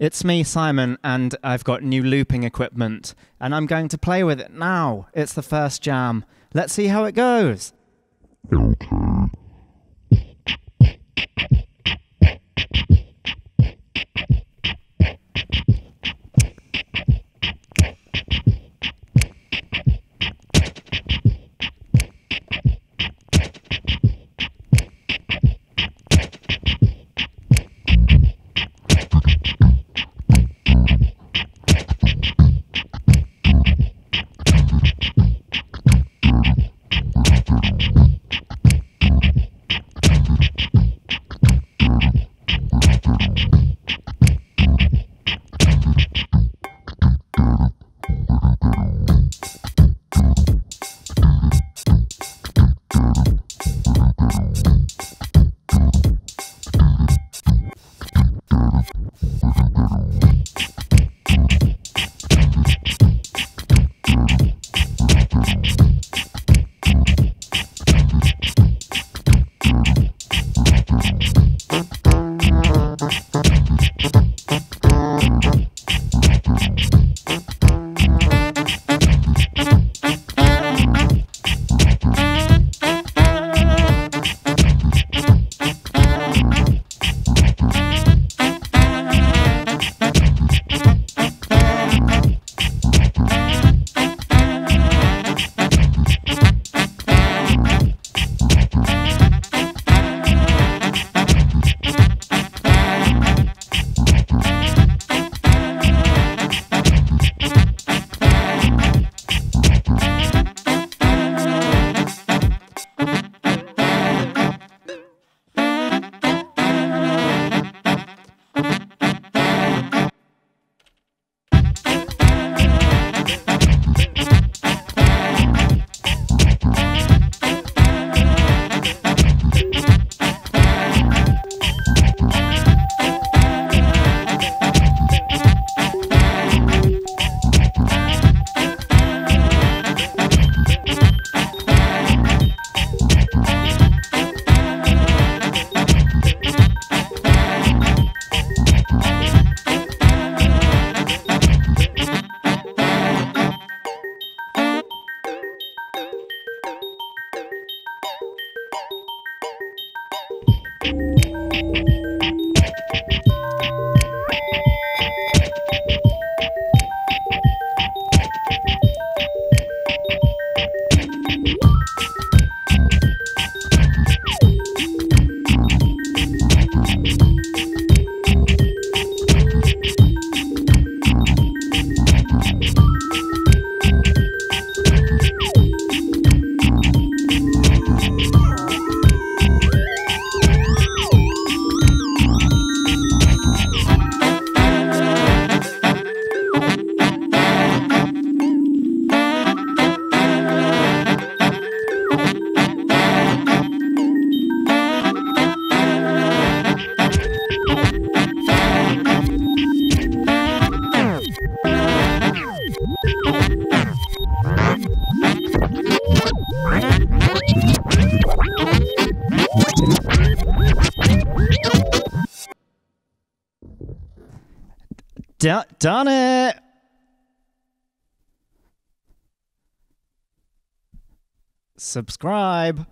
It's me, Simon, and I've got new looping equipment, and I'm going to play with it now. It's the first jam. Let's see how it goes. Done it! Subscribe.